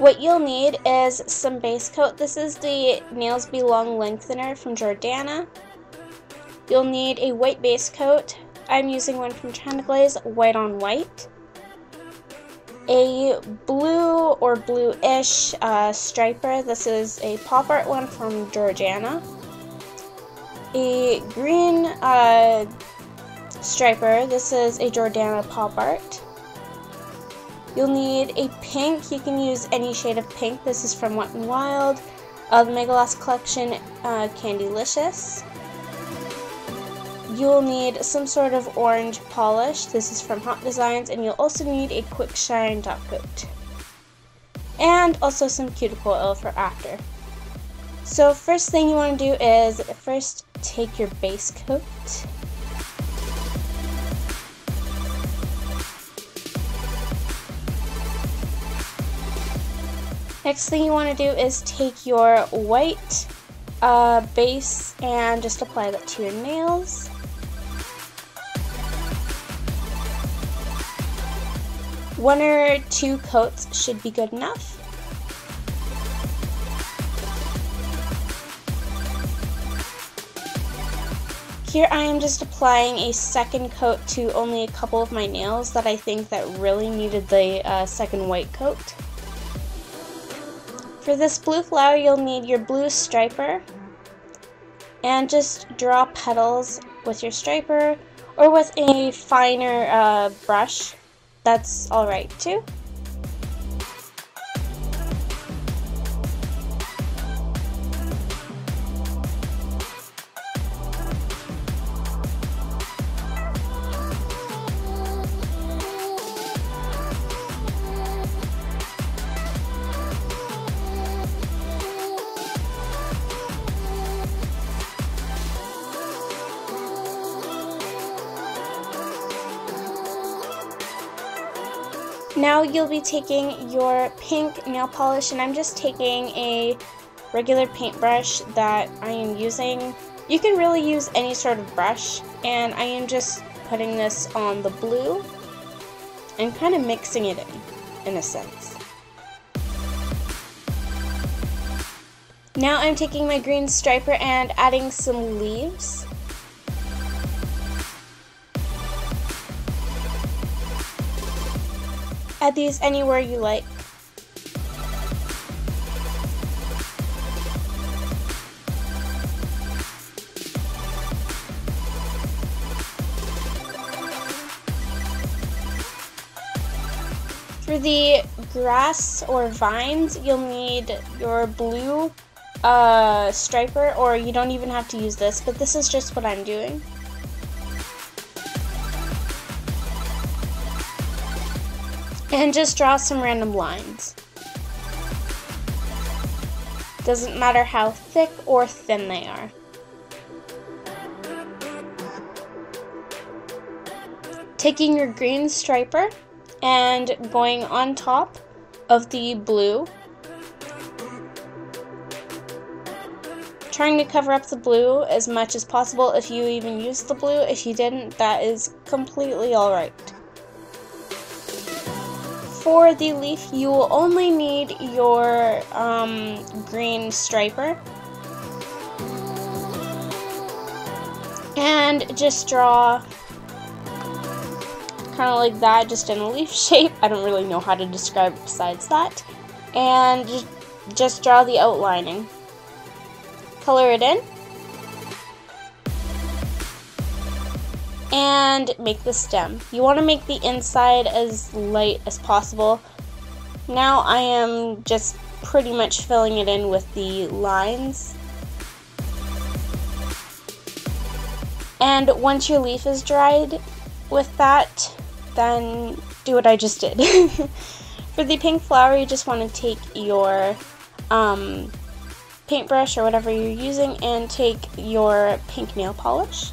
What you'll need is some base coat. This is the Nails Be Long Lengthener from Jordana. You'll need a white base coat. I'm using one from China Glaze, white on white. A blue or blue-ish uh, striper. This is a pop art one from Jordana. A green uh, striper. This is a Jordana pop art. You'll need a pink. You can use any shade of pink. This is from Wet n Wild. Uh, the MegaLast Collection uh, Candylicious. You'll need some sort of orange polish. This is from Hot Designs. And you'll also need a quick shine top coat. And also some cuticle oil for after. So first thing you want to do is first take your base coat. Next thing you want to do is take your white uh, base and just apply that to your nails. One or two coats should be good enough. Here I am just applying a second coat to only a couple of my nails that I think that really needed the uh, second white coat. For this blue flower you'll need your blue striper and just draw petals with your striper or with a finer uh, brush. That's alright too. Now you'll be taking your pink nail polish and I'm just taking a regular paintbrush that I am using. You can really use any sort of brush and I am just putting this on the blue and kind of mixing it in, in a sense. Now I'm taking my green striper and adding some leaves. Add these anywhere you like. For the grass or vines, you'll need your blue uh, striper, or you don't even have to use this, but this is just what I'm doing. And just draw some random lines. Doesn't matter how thick or thin they are. Taking your green striper and going on top of the blue. Trying to cover up the blue as much as possible if you even use the blue. If you didn't, that is completely alright for the leaf, you will only need your um, green striper. And just draw kind of like that, just in a leaf shape. I don't really know how to describe besides that. And just draw the outlining. Color it in. And make the stem. You want to make the inside as light as possible. Now I am just pretty much filling it in with the lines. And once your leaf is dried with that, then do what I just did. For the pink flower, you just want to take your um, paintbrush or whatever you're using and take your pink nail polish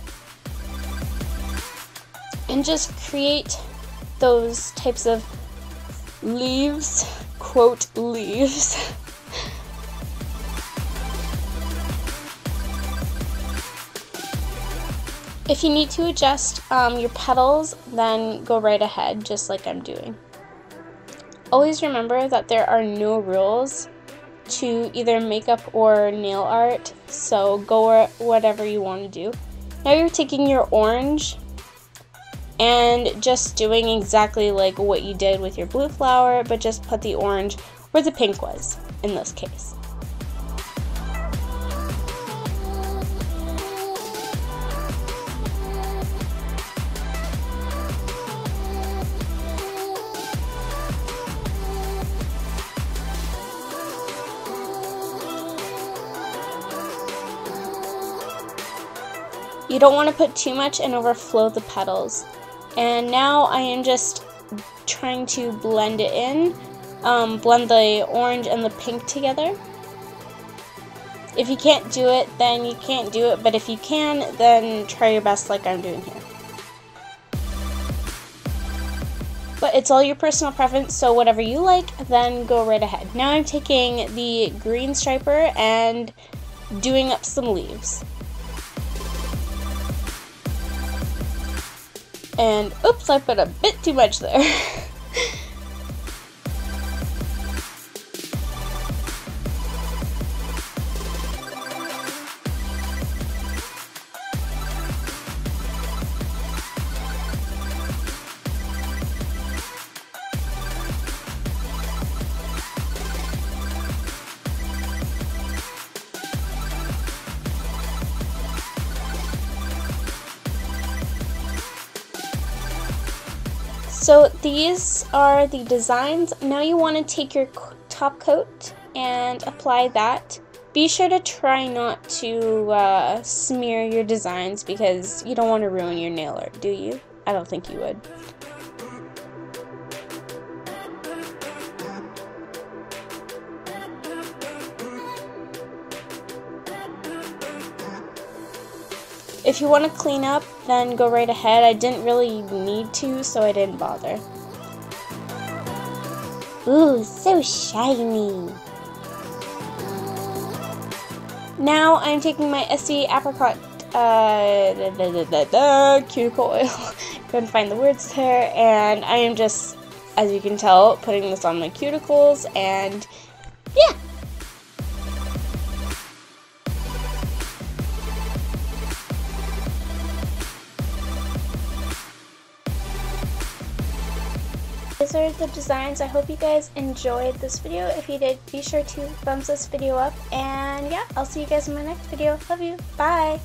and just create those types of leaves, quote, leaves. if you need to adjust um, your petals, then go right ahead, just like I'm doing. always remember that there are no rules to either makeup or nail art, so go whatever you want to do. Now you're taking your orange and just doing exactly like what you did with your blue flower, but just put the orange where the pink was in this case. You don't want to put too much and overflow the petals. And now I am just trying to blend it in, um, blend the orange and the pink together. If you can't do it, then you can't do it, but if you can, then try your best like I'm doing here. But it's all your personal preference, so whatever you like, then go right ahead. Now I'm taking the green striper and doing up some leaves. And oops, I put a bit too much there. So these are the designs. Now you want to take your top coat and apply that. Be sure to try not to uh, smear your designs because you don't want to ruin your nail art, do you? I don't think you would. If you want to clean up, then go right ahead. I didn't really need to, so I didn't bother. Ooh, so shiny. Now I'm taking my Essie Apricot uh, da, da, da, cuticle oil. Couldn't find the words there. And I am just, as you can tell, putting this on my cuticles. And yeah, These are the designs. I hope you guys enjoyed this video. If you did, be sure to thumbs this video up. And yeah, I'll see you guys in my next video. Love you. Bye.